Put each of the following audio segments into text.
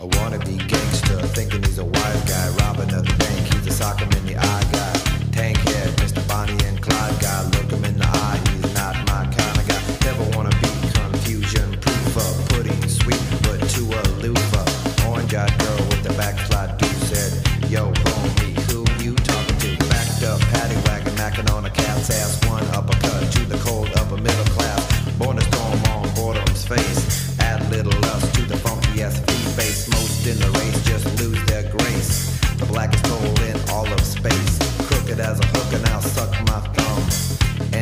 A wannabe gangster, thinking he's a wise guy, robbing a bank. He's a sock in the eye. just lose their grace. The blackest hole in all of space. Crooked as a hook, and I'll suck my thumb.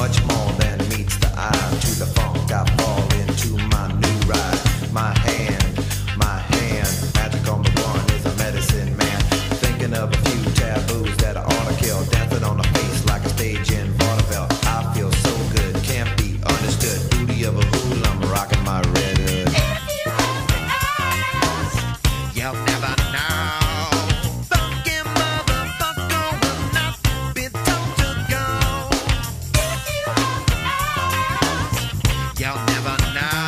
much more than never now.